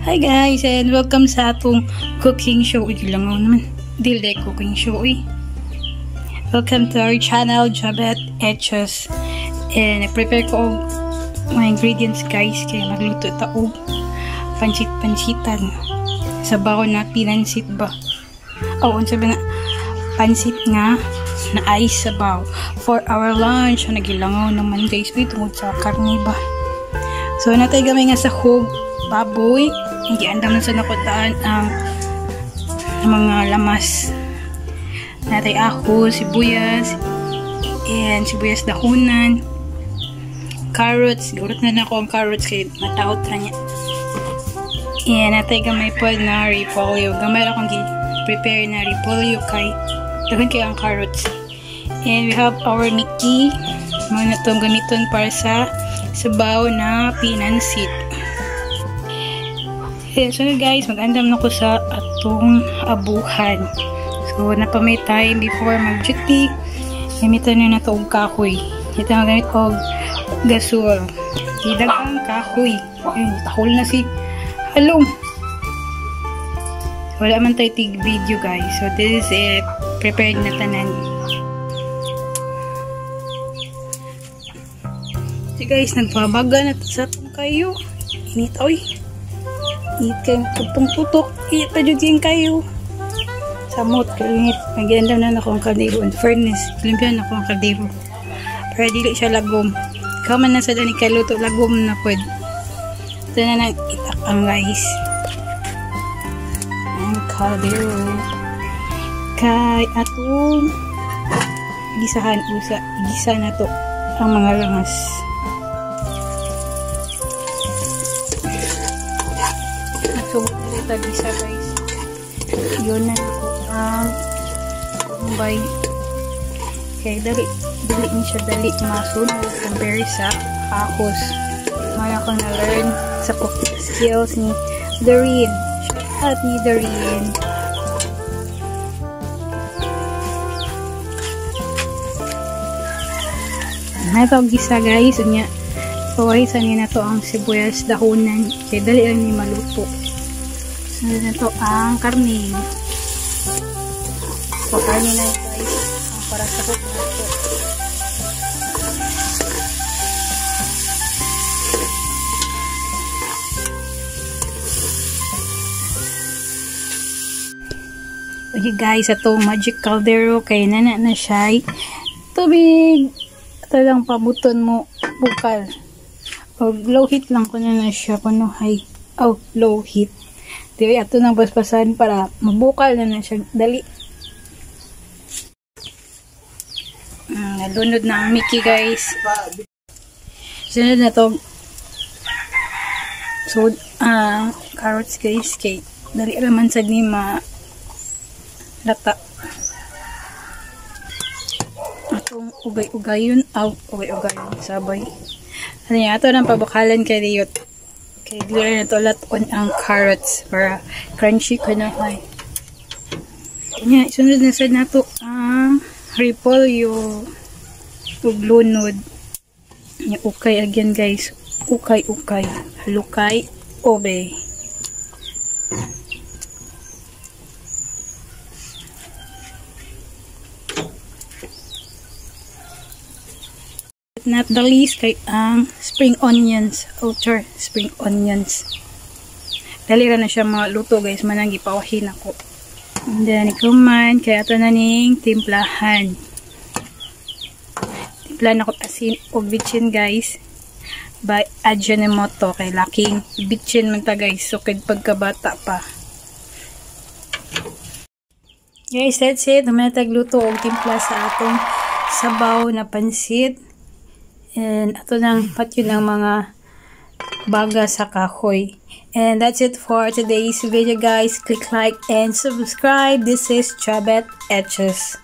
Hi guys and welcome sa atong cooking show. Uy, lang naman. Dili cooking show eh. Welcome to our channel, Jabet Etchos. And prepare ko mga ingredients guys kaya magluto ta og pansit-pansitan. Sa baho na pinansit ba? Oh, unsa ba na pansit nga na ice sabaw for our lunch. Nagilangaw naman guys. Uy, tungod sa karne ba? So, natay gamay nga sa hog baboy hindi andam na sa nakutaan ang um, mga lamas. Natay ako, sibuyas and sibuyas dahunan carrots, gurot na na ako ang carrots kay mataot na niya. And natay gamay po na repolyo. Gamay akong prepare na repolyo kay dagan kay ang carrots. And we have our Mickey. Mga na itong gamiton para sa sabaw na pinansit Ayan, so guys, mag-andam na ko sa atong abuhan. So, napamay time before mag-duty. Gamitan na na ito og kahoy. Ito na gamit og gasol. Hidag ang kahoy. Ayun, tahol na si halong. Wala man tayo tig video guys. So, this is it. Prepared na tanan. So guys, nagpabaga na sa itong kayo. Init, oy. Eat kayong tutong-tutok. Eat pa dyan kayo. Samot, kalinit. Nagyandam na ako ang kaldero. And furnace, limpian ako ang kaldero. Para dili siya lagom. Ikaw man na sa dani kaluto, lagom na pwede. Ito na nang itak ang guys. Ang kaldero. Kay atong gisahan usa. Gisa na to ang mga langas. So, dito gisa guys. Yun na ako ang kumbay. Okay, dali. Dali niya siya dali masunod compare sa akos. Maya ko na-learn sa cooking skills ni Doreen. Shout out ni Doreen. Na ito gisa guys. Unya, pawahisan niya na to ang sibuyas dahunan. Kaya dali lang ni maluto. Sunod na to ang karne. So, karne na ito guys. Ang para sa na ito. Okay guys, ito magic caldero kay nana na siya tubig. Ito lang pabuton mo bukal. O low heat lang ko na na siya kuno high. Oh, low heat. Dili ato nang basbasan para mabukal na na siya dali. Mm, nalunod na ang Mickey guys. Sunod na to. So, ah, uh, carrots guys kay dali raman sa ni ma lata. Atong ugay-ugayon, aw, ugay-ugayon, sabay. Ano yan, ato nang pabakalan kay Riot. Okay, gluran na to lahat on ang carrots para crunchy ko na ay. Kanya, sunod na sa nato ang repolyo uglunod. Yung ukay again guys. Ukay, ukay. Halukay, obe. Not the least kay ang spring onions. Outer spring onions. Dali ra na siya maluto guys. Manang gipawahin ako. And then ikuman kay ato na ning timplahan. Timplahan ako asin og bitchin guys. By Ajinomoto kay laking bitchin man ta guys. So kay pagkabata pa. Guys that's it. Humatag luto og timpla sa atong sabaw na pansit And ato nang patyo ng mga baga sa kahoy. And that's it for today's video guys. Click like and subscribe. This is Chabet Etches.